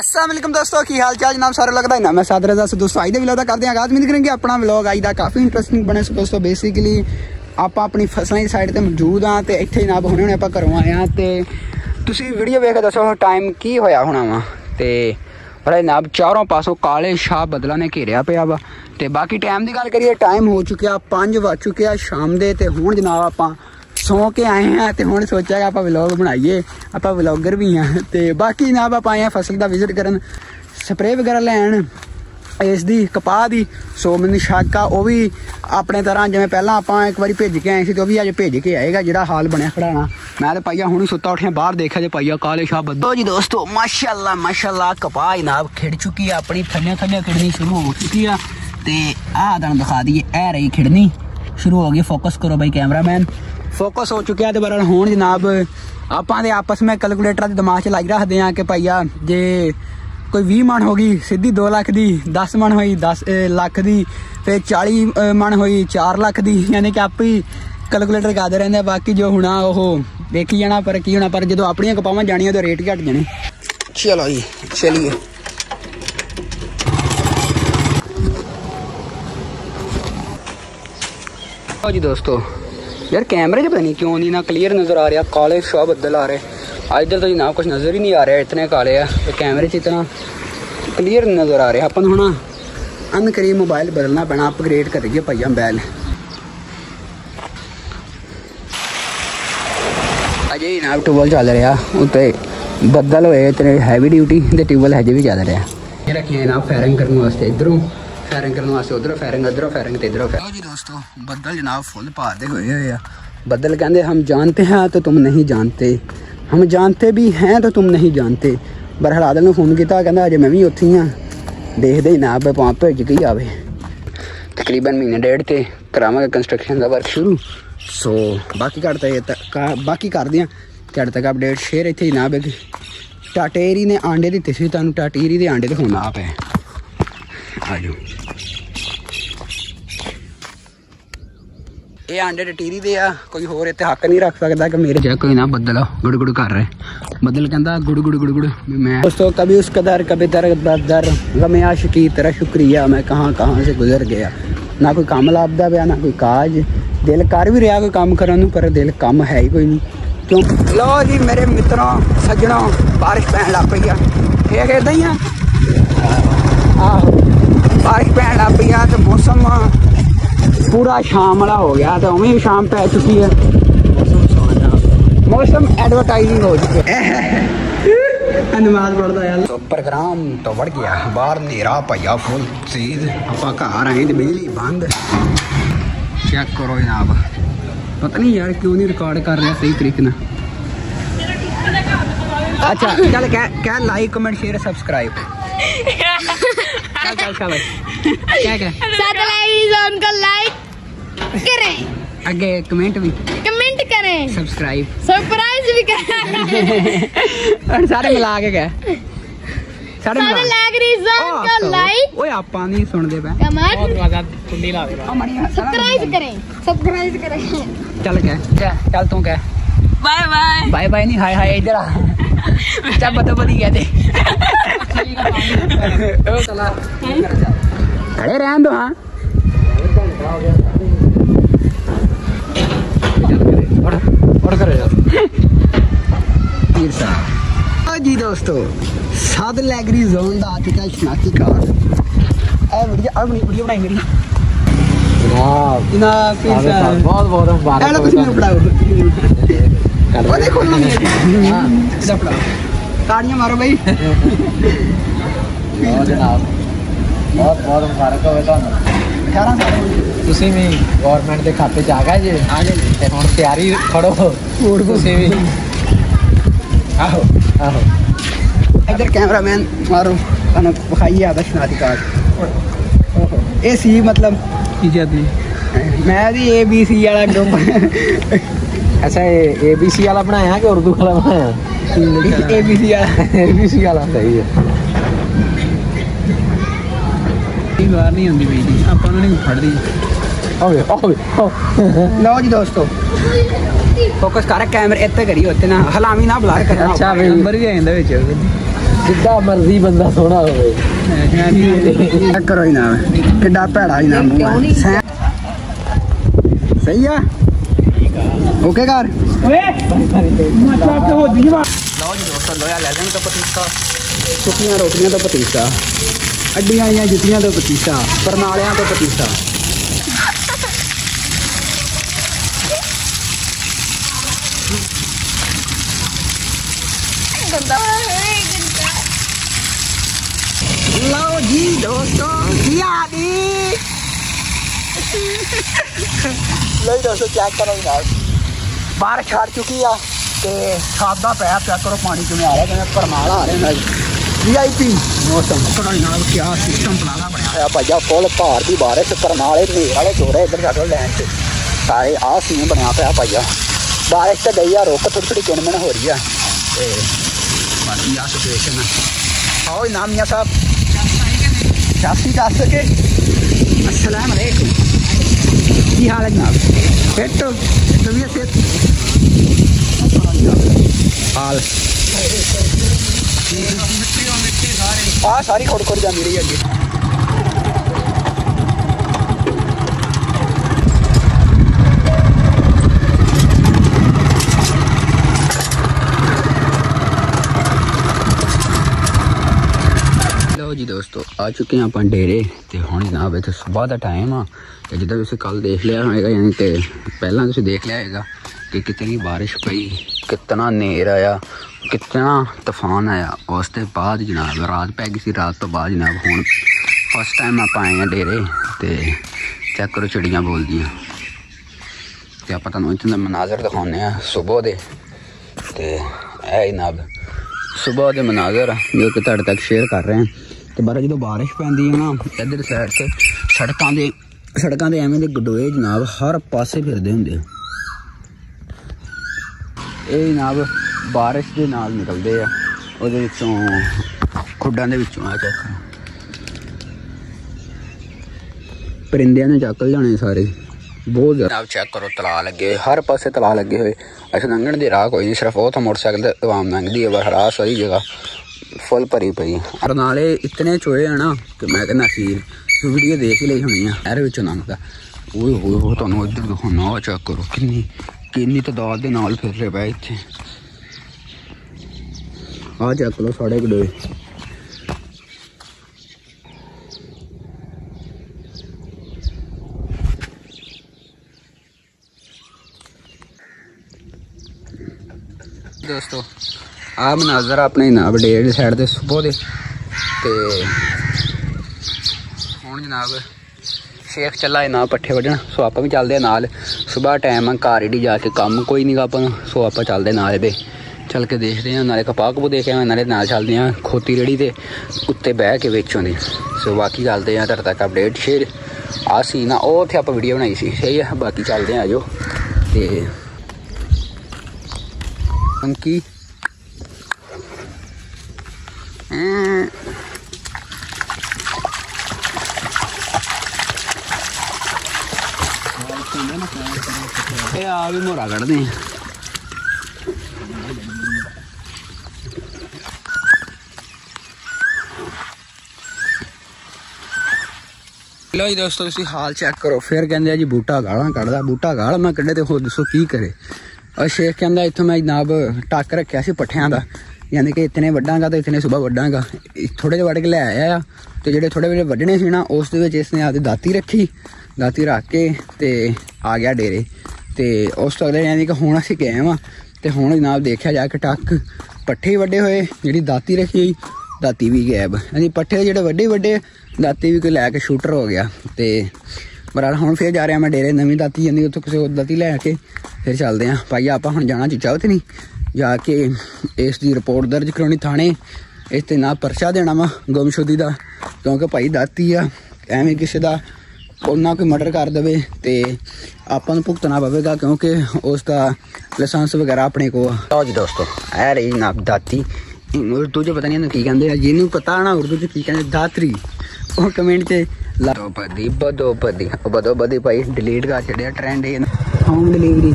ਅਸਲਾਮ ਅਲੈਕਮ ਦੋਸਤੋ ਕੀ ਹਾਲ ਚਾਲ ਜਨਾਬ? ਸਾਰੇ ਲੱਗਦਾ ਨਾ। ਮੈਂ ਸਾਦ ਰਜ਼ਾ ਸੇ ਦੋਸਤੋ ਅੱਜ ਦੇ ਵਲੌਗ ਦਾ ਕਰਦੇ ਹਾਂ ਆਗਾਜ਼। ਉਮੀਦ ਕਰਾਂਗੇ ਆਪਣਾ ਵਲੌਗ ਆਈ ਦਾ ਕਾਫੀ ਇੰਟਰਸਟਿੰਗ ਬਣੇ ਸੋ ਦੋਸਤੋ ਬੇਸਿਕਲੀ ਆਪਾਂ ਆਪਣੀ ਫਸਲਾਂ ਦੀ ਸਾਈਡ ਤੇ ਮੌਜੂਦ ਆ ਤੇ ਇੱਥੇ ਜਨਾਬ ਹੁਣੇ ਹੁਣੇ ਆਪਾਂ ਘਰੋਂ ਆਏ ਆ ਤੇ ਤੁਸੀਂ ਵੀਡੀਓ ਵੇਖ ਕੇ ਦੱਸੋ ਟਾਈਮ ਕੀ ਹੋਇਆ ਹੋਣਾ ਵਾ। ਤੇ ਪਰ ਜਨਾਬ, ਚਾਰੋਂ ਪਾਸੋਂ ਕਾਲੇ ਸ਼ਾਹ ਬਦਲਾਂ ਨੇ ਘੇਰਿਆ ਪਿਆ ਵਾ। ਤੇ ਬਾਕੀ ਟਾਈਮ ਦੀ ਗੱਲ ਕਰੀਏ ਟਾਈਮ ਹੋ ਚੁੱਕਿਆ 5 ਵੱਜ ਚੁੱਕਿਆ ਸ਼ਾਮ ਦੇ। ਤੇ ਹੁਣ ਜਨਾਬ ਆਪਾਂ ਸੌਂ ਕੇ ਆਏ ਹਾਂ ਤੇ ਹੁਣ ਸੋਚਿਆ ਕਿ ਆਪਾਂ ਵਲੌਗ ਬਣਾਈਏ, ਆਪਾਂ ਵਲੌਗਰ ਵੀ ਹਾਂ ਤੇ ਬਾਕੀ ਜਨਾਬ ਆਪਾਂ ਆਏ ਹਾਂ ਫਸਲ ਦਾ ਵਿਜ਼ਿਟ ਕਰਨ ਸਪਰੇਅ ਵਗੈਰਾ ਲੈਣ, ਇਸ ਦੀ, ਕਪਾਹ ਦੀ ਸੋ ਮੈਨੂੰ ਸ਼ੱਕ ਆ ਉਹ ਵੀ ਆਪਣੇ ਤਰ੍ਹਾਂ ਜਿਵੇਂ ਪਹਿਲਾਂ ਆਪਾਂ ਇੱਕ ਵਾਰੀ ਭੇਜ ਕੇ ਆਏ ਸੀ ਤੇ ਉਹ ਵੀ ਅੱਜ ਭੇਜ ਕੇ ਆਏਗਾ, ਜਿਹੜਾ ਹਾਲ ਬਣਿਆ ਖੜਾਣਾ ਮੈਂ ਤੇ ਪਾਈਆ ਹੁਣ ਸੁੱਤਾ ਉੱਠਿਆ, ਬਾਹਰ ਦੇਖਿਆ ਜੇ ਪਾਈਆ ਕਾਲੇ ਸ਼ਾਹ ਬੱਦੋ। ਜੀ ਦੋਸਤੋ, ਮਾਸ਼ਾਅੱਲਾ ਮਾਸ਼ਾਅੱਲਾ, ਕਪਾਹ ਜਨਾਬ ਖਿੜ ਚੁੱਕੀ ਆ, ਆਪਣੀ ਥੱਲੇ ਥੱਲੇ ਖਿੜਨੀ ਸ਼ੁਰੂ ਹੋ ਚੁੱਕੀ ਆ। ਤੇ ਆਹ ਤੁਹਾਨੂੰ ਦਿਖਾ ਦਈਏ, ਇਹ ਰਹੀ ਖਿੜਨੀ, ਸ਼ੁਰੂ ਹੋ ਗਈ ਫੋਕਸ ਕਰੋ ਬਾਈ ਕੈਮਰਾਮੈਨ ਫੋਕਸ ਹੋ ਚੁੱਕਿਆ ਤੇ ਬਰਨ ਹੁਣ ਜਨਾਬ ਆਪਾਂ ਦੇ ਆਪਸ ਵਿੱਚ ਕੈਲਕੂਲੇਟਰ ਦੇ ਦਿਮਾਗ 'ਚ ਲਾਈ ਰੱਖਦੇ ਆ ਕਿ ਭਾਈਆ ਜੇ ਕੋਈ 20 ਮਣ ਹੋ ਗਈ ਸਿੱਧੀ 2 ਲੱਖ ਦੀ 10 ਮਣ ਹੋਈ 10 ਲੱਖ ਦੀ ਤੇ 40 ਅ, ਮਣ ਹੋਈ 4 ਲੱਖ ਦੀ ਯਾਨੀ ਕਿ ਆਪੇ ਹੀ ਕੈਲਕੂਲੇਟਰ ਕਰਦੇ ਰਹਿੰਦੇ ਆ ਬਾਕੀ ਜੋ ਹੋਣਾ ਉਹ ਦੇਖੀ ਜਾਣਾ ਪਰ ਕੀ ਹੋਣਾ ਪਰ ਜਦੋਂ ਆਪਣੀਆਂ ਕਪਾਵਾਂ ਜਾਣੀਆਂ ਤਾਂ ਰੇਟ ਘਟ ਜਾਣੇ। ਚਲੋ ਜੀ ਚਲਿਏ। ਜੀ ਦੋਸਤੋ ਯਾਰ ਕੈਮਰੇ 'ਚ ਪਤਾ ਨਹੀਂ ਕਿਉਂ ਨਹੀਂ ਨਾ ਕਲੀਅਰ ਨਜ਼ਰ ਆ ਰਿਹਾ, ਕਾਲੇ ਸ਼ਾਹ ਬੱਦਲ ਆ ਰਹੇ। ਇੱਧਰ ਤਾਂ ਜਨਾਬ ਕੁਝ ਨਜ਼ਰ ਹੀ ਨਹੀਂ ਆ ਰਿਹਾ, ਇਤਨੇ ਕਾਲੇ ਆ। ਤੇ ਕੈਮਰੇ 'ਚ ਇਤਨਾ ਕਲੀਅਰ ਨਜ਼ਰ ਆ ਰਿਹਾ। ਆਪਾਂ ਨੂੰ ਹੁਣ ਅਨ ਕਰੀ ਮੋਬਾਈਲ ਬਦਲਣਾ ਪੈਣਾ ਅਪਗ੍ਰੇਡ ਕਰੀਏ ਭਾਈਆ ਮੋਬਾਈਲ ਅਜੇ ਜਨਾਬ ਟੂਬਲ ਚੱਲ ਰਿਹਾ, ਉੱਤੇ ਬੱਦਲ ਹੋਏ ਤੇ ਹੈਵੀ ਡਿਊਟੀ ਤੇ ਟਿਊਬਲ ਹਜੇ ਵੀ ਚੱਲ ਰਿਹਾ। ਇਹ ਰੱਖਿਆ ਨਾ ਫੈਰਿੰਗ ਕਰਨ ਵਾਸਤੇ, ਇਧਰੋਂ। ਫੈਰਿੰਗ ਕਰਨ ਵਾਸਤੇ ਉਧਰੋਂ ਫੈਰਿੰਗ ਉਧਰੋਂ ਫਾਇਰਿੰਗ ਤੇ ਇਧਰੋਂ ਲਓ ਜੀ ਦੋਸਤੋ ਬੱਦਲ ਜਨਾਬ ਫੁੱਲ ਭਾਰ ਦੇ ਹੋਏ ਹੋਏ ਆ। ਬੱਦਲ ਕਹਿੰਦੇ ਹਮ ਜਾਣਤੇ ਹਾਂ ਤਾਂ ਤੂੰ ਨਹੀਂ ਜਾਣਤੇ। ਹਮ ਜਾਣਤੇ ਵੀ ਹੈ ਤਾਂ ਤੂੰ ਨਹੀਂ ਜਾਣਤੇ। ਬਰਹਲ ਆਦਲ ਨੂੰ ਫੋਨ ਕੀਤਾ ਕਹਿੰਦਾ ਅਜੇ ਮੈਂ ਵੀ ਉੱਥੇ ਹੀ ਆ ਦੇਖਦੇ ਹੀ ਨਾ ਪੰਪ ਭੇਜ ਹੀ ਆਵੇ। ਤਕਰੀਬਨ ਮਹੀਨੇ ਡੇਢ ਤੇ ਕਰਾਵਾਂਗੇ ਕੰਸਟਰਕਸ਼ਨ ਦਾ ਵਰਕ ਸ਼ੁਰੂ। ਸੋ ਬਾਕੀ ਕਰਦੇ ਬਾਕੀ ਕਰਦੇ ਆ ਤੁਹਾਡੇ ਤੱਕ ਅਪਡੇਟ ਸ਼ੇਅਰ ਇੱਥੇ ਹੀ ਨਾ ਬੇ ਟਾਟੇਰੀ ਨੇ ਆਂਡੇ ਦਿੱਤੇ ਸੀ ਤੁਹਾਨੂੰ ਟਾਟੇਰੀ ਦੇ ਆਂਡੇ ਦਿਖਾਉਣਾ ਆਪੇ। आ ਇਹ ਆਂਡੇ ਟਟੀਰੀ ਦੇ ਆ ਕੋਈ ਹੋਰ ਇੱਥੇ ਹੱਕ ਨਹੀਂ ਰੱਖ ਸਕਦਾ ਕਿ ਮੇਰੇ ਜਿਹੜਾ ਕੋਈ ਨਾ ਬੱਦਲ ਗੁੜ ਗੁੜ ਕਰ ਰਿਹਾ ਬੱਦਲ ਕਹਿੰਦਾ ਗੁੜ ਗੁੜ ਗੁੜ ਗੁੜ ਮੈਂ ਦੋਸਤੋ ਕਭੀ ਉਸ ਕਦਰ ਕਭੀ ਦਰ ਬਦਰ ਗਮੇ ਆਸ਼ਕੀ ਤੇਰਾ ਸ਼ੁਕਰੀਆ ਮੈਂ ਕਹਾਂ ਕਹਾਂ ਸੇ ਗੁਜ਼ਰ ਗਿਆ ਨਾ ਕੋਈ ਕੰਮ ਲੱਭਦਾ ਪਿਆ ਨਾ ਕੋਈ ਕਾਜ ਦਿਲ ਕਰ ਵੀ ਰਿਹਾ ਕੋਈ ਕੰਮ ਕਰਨ ਨੂੰ ਪਰ ਦਿਲ ਕੰਮ ਹੈ ਹੀ ਕੋਈ ਨਹੀਂ ਕਿਉਂ ਲੋ ਜੀ ਮੇਰੇ ਮਿੱਤਰੋ ਸੱਜਣੋ ਬਾਰਿਸ਼ ਪੈਣ ਲੱਗ ਪਈ ਆ ਠੀਕ ਇਦਾਂ ਹੀ ਆ ਆਹੋ ਬਾਰਿਸ਼ ਪੈਣ ਲੱਗ ਪਈ ਆ ਤੇ ਮੌਸਮ ਪੂਰਾ ਸ਼ਾਮ ਵਾਲਾ ਹੋ ਗਿਆ ਤੇ ਉਵੇਂ ਹੀ ਸ਼ਾਮ ਪੈ ਚੁੱਕੀ ਹੈ ਮੌਸਮ ਐਡਵਰਟਾਈਜ਼ਿੰਗ ਹੋ ਚੁੱਕੀ ਹੈ ਨਮਾਜ਼ ਪੜਦਾ ਯਾਰ तो ਪ੍ਰੋਗਰਾਮ तो ਵੜ ਗਿਆ ਬਾਹਰ ਹਨੇਰਾ ਭਈਆ ਫੁੱਲ ਤੇਜ਼ ਆਪਾਂ ਘਰ ਆਏ ਤੇ ਬਿਜਲੀ ਬੰਦ ਚੈੱਕ ਕਰੋ ਜਨਾਬ ਪਤਾ ਨਹੀਂ ਯਾਰ ਕਿਉਂ ਨਹੀਂ ਰਿਕਾਰਡ ਕਰ ਰਿਹਾ ਸਹੀ ਤਰੀਕੇ ਨਾਲ ਅੱਛਾ ਚੱਲ ਕਹਿ ਕਹਿ ਲਾਈਕ ਕਮੈਂਟ ਸ਼ੇਅਰ ਸਬਸਕ੍ਰਾਈਬ ਚੱਲ ਚੱਲ ਸ਼ਾਬਾਸ਼ ਕਹਿ ਕਹਿ सैटेलाइट को लाइक करें ਅੱਗੇ ਕਮੈਂਟ ਵੀ कमेंट करें ਸਬਸਕ੍ਰਾਈਬ सरप्राइज भी करें ਹੁਣ ਸਾਰੇ ਮਿਲਾ ਕੇ ਕਹਿ ਸਾਰੇ ਮਿਲਾ सैटेलाइट ਓ, को लाइक ਓਏ ਆਪਾਂ ਨਹੀਂ ਸੁਣਦੇ ਪਏ कमेंट ਆ ਮਣੀਆ सब्सक्राइब करें सब्सक्राइब करें ਚੱਲ ਕਹਿ ਕਹਿ, ਚੱਲ ਤੂੰ ਕਹਿ बाय बाय ਬਾਏ ਬਾਏ ਨਹੀਂ ਹਾਏ ਹਾਏ ਇਧਰ ਆ ਖੜੇ ਰਹਿਣ ਦੋ ਹਾਂ। ਔਰ ਕਰੇ ਯਾਰ ਵੀਰ ਸਾਹਿਬ। ਆ ਜੀ ਦੋਸਤੋ ਸਾਦ ਲੈਗਰੀ ਜ਼ੋਨ ਦਾ ਆ ਚੁੱਕਾ ਸ਼ਨਾਖੀ ਕਾਰ ਇਹ ਵੀਡੀਓ ਆਪਣੀ ਵੀਡੀਓ ਬਣਾਈ ਮੇਰੀ। ਇਨਾ ਪੀਰ ਸਾਹਿਬ। ਬਹੁਤ ਬਹੁਤ ਮੁਬਾਰਕ ਐਲੋ ਤੁਸੀਂ ਮੈਨੂੰ ਪੜਾਓ ਉਹ ਦੇਖੋ ਨਾ ਹਾਂ ਇਹਦਾ ਪੜਾਓ ਤਾੜੀਆਂ ਮਾਰੋ ਬਈ ਬਹੁਤ ਜਨਾਬ ਬਹੁਤ ਬਹੁਤ ਮੁਬਾਰਕ ਹੋਵੇ ਤੁਹਾਨੂੰ 18 ਸਾਲ ਹੋ ਗਏ ਤੁਸੀਂ ਵੀ ਗਵਰਨਮੈਂਟ ਦੇ ਖਾਤੇ 'ਚ ਆ ਗਏ ਜੀ ਆ ਗਏ ਜੀ। ਤੇ ਹੁਣ ਤਿਆਰੀ ਖੜੋ ਹੋਰ ਤੁਸੀਂ ਵੀ ਆਹੋ ਆਹੋ ਇਧਰ ਕੈਮਰਾਮੈਨ ਮਾਰੋ ਤੁਹਾਨੂੰ ਵਿਖਾਈਏ ਆਦਾ ਸ਼ਨਾਤੀ ਕਾਰਡ ਇਹ ਸੀ ਮਤਲਬ ਕੀ ਜਾਂਦੀ ਮੈਂ ਵੀ ਏ ਬੀ ਸੀ ਵਾਲਾ ਗਰੁੱਪ ਅੱਛਾ ਇਹ ABC ਵਾਲਾ ਬਣਾਇਆ ਕਿ ਉਰਦੂ ਵਾਲਾ ਬਣਾਇਆ? ਸੀ ਵਾਲਾ। ABC ਵਾਲਾ ਸਹੀ ਹੈ। ਇਹ ਵਾਰ ਨਹੀਂ ਹੁੰਦੀ ਬਈ ਜੀ ਆਪਾਂ ਨੂੰ ਨਹੀਂ ਫੜਦੀ। ਓਏ ਓਏ। ਲਓ ਜੀ ਦੋਸਤੋ। ਫੋਕਸ ਕਰ ਕੈਮਰੇ ਇੱਥੇ ਕਰੀ ਉੱਤੇ ਨਾ ਹਲਾਵੀ ਨਾ ਬਲਾਰ ਕਰਨਾ ਅੱਛਾ ਬਈ। ਨੰਬਰ ਵੀ ਆ ਜਾਂਦਾ ਵਿੱਚ। ਜਿੱਦਾਂ ਮਰਜ਼ੀ ਬੰਦਾ ਸੋਹਣਾ ਹੋਵੇ। ਚੈੱਕ ਕਰੋ ਇਨਾਮ ਕਿੱਡਾ ਭੈੜਾ ਇਨਾਮ ਸਹੀ ਆ? ਓਕੇ ਕਰ ਲਓ ਜੀ ਦੋਸਤੋ ਲੋਇਆ ਲੈ ਲੈਣ ਤੋਂ ਪਤੀਸਾ ਸੁੱਕੀਆਂ ਰੋਟੀਆਂ ਤੋਂ ਪਤੀਸਾ ਅੱਡੀਆਂ ਆਈਆਂ ਜੁੱਤੀਆਂ ਤੋਂ ਪਤੀਸਾ ਪਰਨਾਲਿਆਂ ਤੋਂ ਪਤੀਸਾ ਗੰਦਾ ਲਓ ਜੀ ਦੋਸਤੋ ਕੀ ਆਦੀ ਲੈ ਦੋਸਤੋ ਚੈੱਕ ਕਰੋ ਨਾਲ ਬਾਹਰ ਛੱਡ ਚੁੱਕੀ ਆ ਤੇ ਸਾਦਾ ਪਿਆ ਪਿਆ ਕਰੋ, ਪਾਣੀ ਕਿਵੇਂ ਆ ਰਿਹਾ ਜਿਵੇਂ ਪਰਮਾਲਾ ਆ ਰਿਹਾ ਨਾਲ ਵੀਆਈਪੀ ਮੌਸਮ ਥੋੜਾ ਨਾਲ ਕਿਆ ਸਿਸਟਮ ਬਣਾਣਾ ਬਣਿਆ। ਹੋਇਆ ਭਾਈਆ ਫੁੱਲ ਭਾਰ ਦੀ ਬਾਰਿਸ਼ ਪਰਮਾਲੇ ਨੇਰ ਵਾਲੇ ਚੋਰੇ ਇੱਧਰ ਛੱਡੋ ਲੈਣ ਤੇ। ਸਾਰੇ ਆਹ ਸੀਨ ਬਣਿਆ ਪਿਆ ਭਾਈਆ ਬਾਰਿਸ਼ ਤੇ ਗਈ ਆ ਰੁੱਕ ਥੋੜੀ ਥੋੜੀ ਕਿਣਮਣ ਹੋ ਰਹੀ ਆ। ਤੇ ਬਾਕੀ ਆ। ਸਿਚੁਏਸ਼ਨ ਆਓ ਇਨਾਮ ਮੀਆਂ ਸਾਹਿਬ। ਚਾਸੀ ਦੱਸ ਕੇ। ਅਸਲਾਮ ਅਲੈਕੁਮ। ਕੀ ਹਾਲ ਹੈ ਜਨਾਬ? ਫਿੱਟ ਤਬੀਅਤ ਸਿਹਤ ਹਾਲ ਆ ਸਾਰੀ ਖੋੜ ਖੋੜ ਜਾਂਦੀ ਰਹੀ ਅੱਗੇ ਲਓ ਜੀ ਦੋਸਤੋ, ਆ ਚੁੱਕੇ ਹਾਂ ਆਪਾਂ ਡੇਰੇ ਤੇ ਹੁਣ ਜਨਾਬ ਇੱਥੇ ਸਵੇਰ ਦਾ ਟਾਈਮ ਆ ਤੇ ਜਿੱਦਾਂ ਤੁਸੀਂ ਕੱਲ ਦੇਖ ਲਿਆ ਹੋਵੇਗਾ ਯਾਨੀ ਕਿ ਪਹਿਲਾਂ ਤੁਸੀਂ ਦੇਖ ਲਿਆ ਹੋਵੇਗਾ ਕਿ ਕਿਤਨੀ ਬਾਰਿਸ਼ ਪਈ, ਕਿਤਨਾ ਨੇਰ ਆਇਆ, ਕਿਤਨਾ ਤੂਫਾਨ ਆਇਆ। ਉਸ ਤੋਂ ਬਾਅਦ ਜਨਾਬ ਰਾਤ ਪੈ ਗਈ ਸੀ, ਰਾਤ ਤੋਂ ਬਾਅਦ ਜਨਾਬ ਹੁਣ ਫਸਟ ਟਾਈਮ ਆਪਾਂ ਆਏ ਆ ਡੇਰੇ ਤੇ ਚੈੱਕ ਕਰੋ ਚਿੜੀਆਂ ਬੋਲਦੀਆਂ। ਤੇ ਆਪਾਂ ਤੁਹਾਨੂੰ ਇੱਥੇ ਦਾ ਮਨਾਜ਼ਰ ਦਿਖਾਉਂਦੇ ਆ ਸਵੇਰ ਦੇ। ਤੇ ਇਹ ਜਨਾਬ ਸਵੇਰ ਦੇ ਮਨਾਜ਼ਰ ਜੋ ਕਿ ਤੁਹਾਡੇ ਤੱਕ ਸ਼ੇਅਰ ਕਰ ਰਹੇ ਹਾਂ। ਤੇ ਬਾਰੇ ਜਦੋਂ ਬਾਰਿਸ਼ ਪੈਂਦੀ ਹੈ ਨਾ ਇੱਧਰ ਸਾਈਡ ਤੇ ਸੜਕਾਂ ਦੇ ਸੜਕਾਂ ਦੇ ਐਵੇਂ ਦੇ ਗਡੋਏ ਜਨਾਬ ਹਰ ਪਾਸੇ ਫਿਰਦੇ ਹੁੰਦੇ ਆ। ਇਹ ਜਨਾਬ ਬਾਰਿਸ਼ ਦੇ ਨਾਲ ਨਿਕਲਦੇ ਆ ਉਹਦੇ ਵਿੱਚੋਂ ਖੁੱਡਾਂ ਦੇ ਵਿੱਚੋਂ ਆ ਚੱਕ ਪਰਿੰਦਿਆਂ ਨੇ ਚੱਕ ਜਾਣੇ ਸਾਰੇ ਬਹੁਤ ਜ਼ਿਆਦਾ। ਆਪ ਚੈੱਕ ਕਰੋ ਤਲਾ ਲੱਗੇ ਹੋਏ, ਹਰ ਪਾਸੇ ਤਲਾ ਲੱਗੇ ਹੋਏ। ਅੱਛਾ ਲੰਘਣ ਦੀ ਰਾਹ ਕੋਈ ਨਹੀਂ ਸਿਰਫ ਉਹ ਤਾਂ ਮੋਟਰਸਾਈਕਲ ਤੇ ਆਵਾਮ ਲੰਘਦੀ ਹੈ ਬਸ ਰਾਹ ਸਾਰੀ ਜਗ੍ਹਾ। ਫੁੱਲ ਭਰੀ ਪਈ ਪਰ ਨਾਲੇ ਇਤਨੇ ਚੋਏ ਆ ਨਾ ਕਿ ਮੈਂ ਕਹਿੰਦਾ ਸੀ ਵੀਡੀਓ ਦੇਖ ਹੀ ਲਈ ਹੋਣੀ ਆ। ਇਹਦੇ ਵਿੱਚੋਂ ਲੰਘਦਾ। ਓਏ ਹੋਏ ਹੋ ਤੁਹਾਨੂੰ ਇੱਧਰ ਦਿਖਾਉਣਾ ਉਹ ਚੈੱਕ ਕਰੋ। ਕਿੰਨੀ ਕਿੰਨੀ ਤਦਾਦ ਦੇ ਨਾਲ ਫਿਰ ਰਹੇ ਪਏ ਇੱਥੇ। ਆ ਚੱਕ ਲਓ ਸਾਡੇ ਗਡੋਏ ਦੋਸਤੋ ਆ ਮਨਾਜ਼ਰ ਆਪਣੇ ਜਨਾਬ ਡੇਢ ਸਾਈਡ ਦੇ ਸੁਬੋ ਦੇ। ਤੇ ਹੁਣ ਜਨਾਬ ਸ਼ੇਖ ਚੱਲਾ ਹੈ ਨਾ ਪੱਠੇ ਵੱਢਣ। ਸੋ ਆਪਾਂ ਵੀ ਚੱਲਦੇ ਆ ਨਾਲ। ਸਵੇਰ ਟਾਈਮ ਆ, ਘਰ ਹੀ ਜਾ ਕੇ ਕੰਮ ਕੋਈ ਨਹੀਂਗਾ ਆਪਾਂ ਨੂੰ। ਸੋ ਆਪਾਂ ਚੱਲਦੇ ਨਾਲ ਇਹਦੇ। ਚੱਲ ਕੇ ਦੇਖਦੇ ਆ, ਨਾਲੇ ਕਪਾਹ ਕਪੂ ਦੇਖੇ ਆ, ਨਾਲੇ ਨਾਲ ਚੱਲਦੇ ਆ ਖੋਤੀ ਰੇੜੀ ਤੇ ਉੱਤੇ ਬਹਿ ਕੇ ਵੇਚੋਂ ਦੀ। ਸੋ ਬਾਕੀ ਚੱਲਦੇ ਆ, ਤੁਹਾਡੇ ਤੱਕ ਅਪਡੇਟ ਸ਼ੇਅਰ ਆ ਸੀ ਨਾ ਉਹ ਉੱਥੇ ਆਪਾਂ ਵੀਡੀਓ ਬਣਾਈ ਸੀ। ਸਹੀ ਆ, ਬਾਕੀ ਚੱਲਦੇ ਆ ਆਜੋ ਤੇ ਅੰਕੀ ਇਹ ਆ ਵੀ ਮੋਰਾ ਕੱਢਦੇ ਆ। ਲੋ ਜੀ ਦੋਸਤੋ, ਤੁਸੀਂ ਹਾਲ ਚੈੱਕ ਕਰੋ। ਫਿਰ ਕਹਿੰਦੇ ਆ ਜੀ ਬੂਟਾ ਗਾਲਾਂ ਕੱਢਦਾ। ਬੂਟਾ ਗਾਲ ਮੈਂ ਕੱਢੇ ਤੇ ਹੋਰ ਦੱਸੋ ਕੀ ਕਰੇ। ਔਰ ਸ਼ੇਖ ਕਹਿੰਦਾ, ਇੱਥੋਂ ਮੈਂ ਜਨਾਬ ਟੱਕ ਰੱਖਿਆ ਸੀ ਪੱਠਿਆਂ ਦਾ। ਯਾਨੀ ਕਿ ਇਤਨੇ ਵੱਡਾਂਗਾ ਤੇ ਇਤਨੇ ਸਵੇਰ ਵੱਡਾਂਗਾ ਥੋੜੇ ਜਿਹੇ ਵੱਢ ਕੇ ਲੈ ਆਇਆ ਆ ਤੇ ਜਿਹੜੇ ਥੋੜੇ ਜਿਹੇ ਵੱਢਣੇ ਸੀ ਨਾ, ਉਸ ਦੇ ਵਿੱਚ ਇਸਨੇ ਆਪਦੀ ਦਾਤੀ ਰੱਖੀ, ਦਾਤੀ ਰੱਖ ਕੇ ਤੇ ਆ ਗਿਆ ਡੇਰੇ। ਤੇ ਉਸ ਤੋਂ ਅਗਲੇ ਯਾਨੀ ਕਿ ਹੁਣ ਅਸੀਂ ਗਏ ਵਾਂ ਤੇ ਹੁਣ ਜਨਾਬ ਦੇਖਿਆ ਜਾ ਕੇ ਟੱਕ ਪੱਠੇ ਹੀ ਵੱਡੇ ਹੋਏ, ਜਿਹੜੀ ਦਾਤੀ ਰੱਖੀ ਹੋਈ, ਦਾਤੀ ਵੀ ਗਾਇਬ। ਯਾਨੀ ਪੱਠੇ ਜਿਹੜੇ ਵੱਡੇ ਵੱਡੇ ਦਾਤੀ ਵੀ ਕੋਈ ਲੈ ਕੇ ਸ਼ੂਟਰ ਹੋ ਗਿਆ। ਤੇ ਬਰਾਲ ਹੁਣ ਫੇਰ ਜਾ ਰਿਹਾ ਮੈਂ ਡੇਰੇ, ਨਵੀਂ ਦਾਤੀ ਜਾਂਦੀ ਉੱਥੋਂ ਕਿਸੇ ਹੋਰ ਦਾਤੀ ਲੈ ਕੇ, ਫਿਰ ਚੱਲਦੇ ਆਂ। ਭਾਈ ਆਪਾਂ ਹੁਣ ਜਾਣਾ ਚੀਚਾ ਤੇ ਨਹੀਂ? ਜਾ ਕੇ ਇਸ ਦੀ ਰਿਪੋਰਟ ਦਰਜ ਕਰਾਉਣੀ ਥਾਣੇ। ਇਸ ਤੇ ਨਾ ਪਰਚਾ ਦੇਣਾ ਵਾ ਗੁੰਮਸ਼ੁਦੀ ਦਾ ਕਿਉਂਕਿ ਭਾਈ ਦਾਤੀ ਆ ਐਵੇਂ ਕਿਸੇ ਦਾ ਉਹਨਾਂ ਕੋਈ ਮਰਡਰ ਕਰ ਦੇਵੇ ਤੇ ਆਪਾਂ ਨੂੰ ਭੁਗਤਣਾ ਪਵੇਗਾ ਕਿਉਂਕਿ ਉਸ ਦਾ ਲਾਇਸੈਂਸ ਵਗੈਰਾ ਆਪਣੇ ਕੋਲ ਆ। ਲਓ ਜੀ ਦੋਸਤੋ ਇਹ ਰਹੀ ਨਾ ਦਾਤੀ। ਉਰਦੂ ਚ ਪਤਾ ਨਹੀਂ ਇਹਨੂੰ ਕੀ ਕਹਿੰਦੇ ਆ। ਜਿਹਨੂੰ ਪਤਾ ਨਾ ਉਰਦੂ ਚ ਕੀ ਕਹਿੰਦੇ ਦਾਤਰੀ। ਉਹ ਕਮੈਂਟ ਤੇ ਦੋ ਬਦੀ ਬਦੋ ਬਦੀ ਬਦੋ। ਬਦੀ ਭਾਈ ਡਿਲੀਟ ਕਰ ਛੜਿਆ ਟ੍ਰੈਂਡ ਇਹ ਹੋਮ ਡਿਲੀਵਰੀ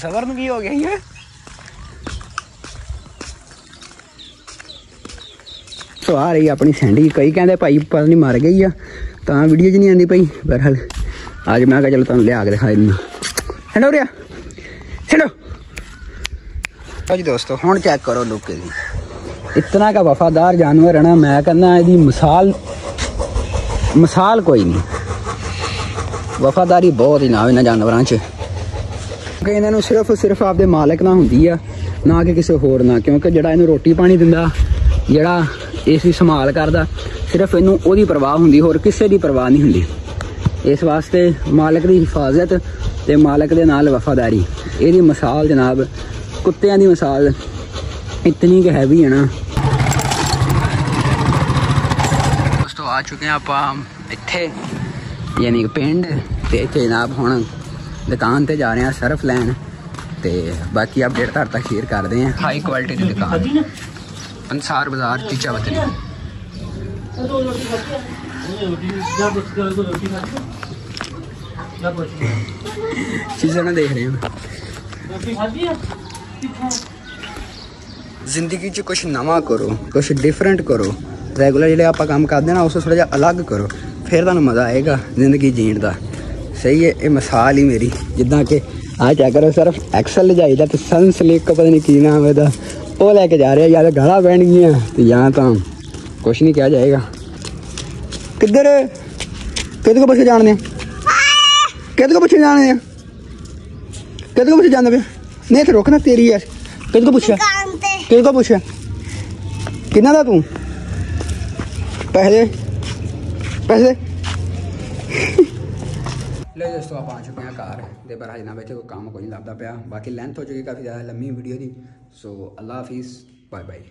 ਸਵਰ ਨੂੰ ਕੀ ਹੋ ਗਿਆ ਇਹ ਸੋ ਆ ਰਹੀ ਆਪਣੀ ਸੈਂਡੀ ਕਈ ਕਹਿੰਦੇ ਭਾਈ ਪਤਾ ਨਹੀਂ ਮਰ ਗਈ ਆ ਤਾਂ ਵੀਡੀਓ 'ਚ ਨਹੀਂ ਆਂਦੀ ਪਈ ਬਹਰਹਾਲ ਅੱਜ ਮੈਂ ਕਿਹਾ ਚਲੋ ਤੁਹਾਨੂੰ ਲਿਆ ਕੇ ਦਿਖਾ ਦਿੰਦਾ ਹੈਲੋ ਰਿਆ ਹੈਲੋ ਜੀ ਦੋਸਤੋ ਹੁਣ ਚੈੱਕ ਕਰੋ ਲੁੱਕ ਦੀ ਇਤਨਾ ਕਾ ਵਫਾਦਾਰ ਜਾਨਵਰ ਹੈ ਨਾ ਮੈਂ ਕਹਿੰਦਾ ਇਹਦੀ ਮਿਸਾਲ ਮਿਸਾਲ ਕੋਈ ਨਹੀਂ ਵਫਾਦਾਰੀ ਬਹੁਤ ਹੀ ਨਾ ਇਹਨਾਂ ਜਾਨਵਰਾਂ 'ਚ ਕਿ ਇਹਨਾਂ ਨੂੰ ਸਿਰਫ ਸਿਰਫ ਆਪਦੇ ਮਾਲਕ ਨਾਲ ਹੁੰਦੀ ਆ, ਨਾ ਕਿ ਕਿਸੇ ਹੋਰ ਨਾਲ, ਕਿਉਂਕਿ ਜਿਹੜਾ ਇਹਨੂੰ ਰੋਟੀ ਪਾਣੀ ਦਿੰਦਾ, ਜਿਹੜਾ ਇਸ ਦੀ ਸੰਭਾਲ ਕਰਦਾ, ਸਿਰਫ ਇਹਨੂੰ ਉਹਦੀ ਪਰਵਾਹ ਹੁੰਦੀ, ਹੋਰ ਕਿਸੇ ਦੀ ਪਰਵਾਹ ਨਹੀਂ ਹੁੰਦੀ। ਇਸ ਵਾਸਤੇ ਮਾਲਕ ਦੀ ਹਿਫਾਜ਼ਤ ਤੇ ਮਾਲਕ ਦੇ ਨਾਲ ਵਫਾਦਾਰੀ। ਇਹਦੀ ਮਿਸਾਲ ਜਨਾਬ, ਕੁੱਤਿਆਂ ਦੀ ਮਿਸਾਲ ਇਤਨੀ ਕਿ ਹੈਵੀ ਹੈ ਨਾ। ਦੋਸਤੋ ਆ ਚੁੱਕੇ ਹਾਂ ਆਪਾਂ ਇੱਥੇ, ਯਾਨੀ ਕਿ ਪਿੰਡ, ਤੇ ਇੱਥੇ ਜਨਾਬ ਹੁਣ ਦੁਕਾਨ ਤੇ ਜਾ ਰਹੇ ਹਾਂ ਸਰਫ ਲੈਣ। ਤੇ ਬਾਕੀ ਅਪਡੇਟ ਤੁਹਾਡੇ ਤੱਕ ਸ਼ੇਅਰ ਕਰਦੇ ਹਾਂ। ਹਾਈ ਕੁਆਲਿਟੀ ਦੀ ਦੁਕਾਨ। ਅੰਸਾਰ ਬਾਜ਼ਾਰ ਚੀਚਾ ਵਤਨੀ। ਚੀਜ਼ਾਂ ਨਾ ਦੇਖ ਰਹੇ ਹਾਂ। ਜ਼ਿੰਦਗੀ 'ਚ ਕੁਝ ਨਵਾਂ ਕਰੋ ਕੁਝ ਡਿਫਰੈਂਟ ਕਰੋ। ਰੈਗੂਲਰ ਜਿਹੜੇ ਆਪਾਂ ਕੰਮ ਕਰਦੇ ਨਾ ਉਸ ਤੋਂ ਥੋੜਾ ਜਿਹਾ ਅਲੱਗ ਕਰੋ। ਫਿਰ ਤੁਹਾਨੂੰ ਮਜ਼ਾ ਆਏਗਾ ਜ਼ਿੰਦਗੀ ਜੀਣ ਦਾ। ਸਹੀ ਹੈ ਇਹ ਮਿਸਾਲ ਹੀ ਮੇਰੀ ਜਿੱਦਾਂ ਕਿ ਆ ਚੈੱਕ ਕਰੋ ਸਿਰਫ ਐਕਸਲ ਜਾਈਦਾ ਤੇ ਸਨ ਸਲੀਕ ਪਤਾ ਨਹੀਂ ਕੀ ਨਾਮ ਹੈ ਇਹਦਾ ਉਹ ਲੈ ਕੇ ਜਾ ਰਿਹਾ ਜਾਂ ਤਾਂ ਗਾਲਾਂ ਪੈਣਗੀਆਂ ਤੇ ਜਾਂ ਤਾਂ ਕੁਝ ਨਹੀਂ ਕਿਹਾ ਜਾਏਗਾ ਕਿੱਧਰ ਕਿਹਦੇ ਕੋ ਪੁੱਛ ਕੇ ਜਾਣਦੇ ਆ ਕਿਹਦੇ ਕੋ ਪੁੱਛ ਕੇ ਜਾਣਦੇ ਆ ਕਿਹਦੇ ਕੋ ਪੁੱਛ ਕੇ ਜਾਂਦੇ ਪਿਆ ਨਹੀਂ ਤੇ ਰੁਕਣਾ ਤੇਰੀ ਐ ਕਿਹਦੇ ਕੋ ਪੁੱਛਿਆ ਕਿਹਦੇ ਕੋ ਪੁੱਛਿਆ ਕਿੰਨਾ ਦਾ ਤੂੰ ਪੈਸੇ ਦੇ ਪੈਸੇ ਦੇ ਲੈ ਦੋਸਤੋ ਆਪਾਂ ਆ ਚੁੱਕੇ ਹਾਂ ਘਰ ਦੇ, ਪਰ ਹਜੇ ਨਾ ਬੈਠੇ, ਕੋਈ ਕੰਮ ਕੋਈ ਨਹੀਂ ਲੱਭਦਾ ਪਿਆ। ਬਾਕੀ ਲੈਂਥ ਹੋ ਚੁੱਕੀ ਕਾਫੀ ਜ਼ਿਆਦਾ, ਲੰਮੀ ਵੀਡੀਓ ਦੀ ਸੋ ਅੱਲਾ ਹਾਫਿਜ਼ ਬਾਏ ਬਾਏ